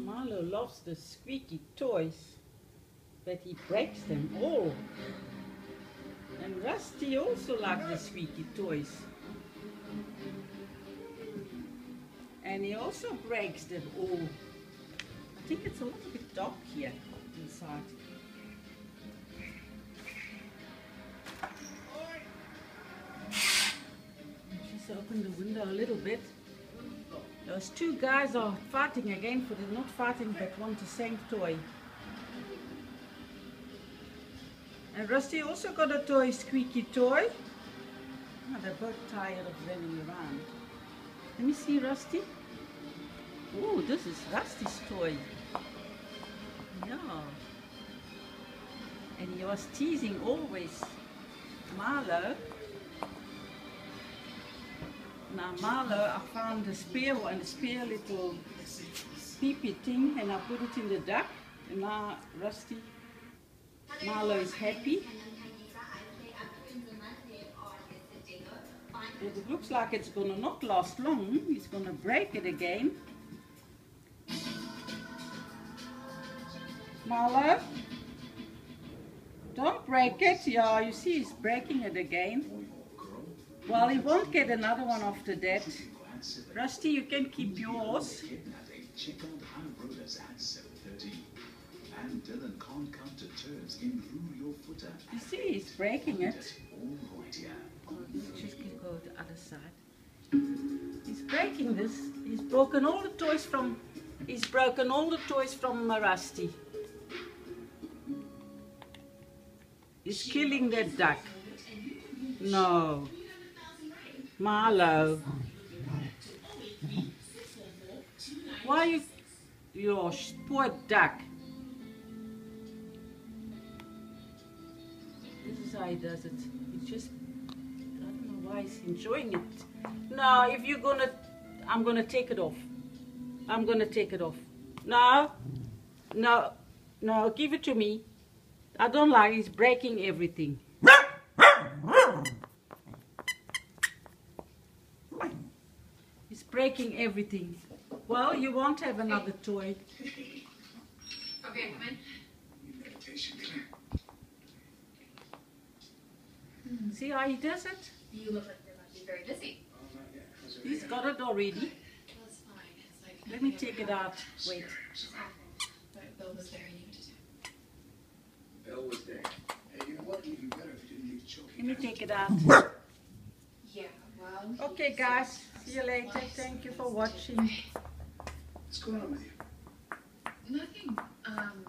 Milo loves the squeaky toys, but he breaks them all. And Rusty also likes the squeaky toys. And he also breaks them all. I think it's a little bit dark here inside. Just open the window a little bit. Those two guys are fighting again for the not fighting but want the same toy. And Rusty also got a toy, squeaky toy. Oh, they're both tired of running around. Let me see Rusty. Oh, this is Rusty's toy. Yeah. And he was teasing always Milo. Now Milo, I found the spare one, the spare little peepy thing and I put it in the duck. And now Rusty, Milo is happy. It looks like it's gonna not last long. He's gonna break it again. Milo, don't break it. Yeah, you see he's breaking it again. Well, he won't get another one after that. Rusty, you can keep yours. Check out High Rollers at 7.30. And Dylan can't count to turns in Rule Your Footer. You see he's breaking it. Just go to the other side. He's breaking this. He's broken all the toys from. He's broken all the toys from Rusty. He's killing that duck. No. Milo. Why you, your poor duck? This is how he does it. He's just, I don't know why he's enjoying it. No, if you're gonna, I'm gonna take it off. I'm gonna take it off. No, no, no, give it to me. I don't like, he's breaking everything. He's breaking everything. Well, you won't have another toy. Okay, come in. Hmm, see how he does it? You look like you're be very busy. Oh, He's got it already. That's fine. It's like Let me take it out. Wait. It's awful. But Bill was there and you had to. Bill was there. Hey, you know what? Even better if you didn't leave choking. Let me take it out. Yeah, well. Okay, guys. See you later. Thank you for watching. What's going on with you? Nothing. Um,